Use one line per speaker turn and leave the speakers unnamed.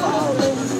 falling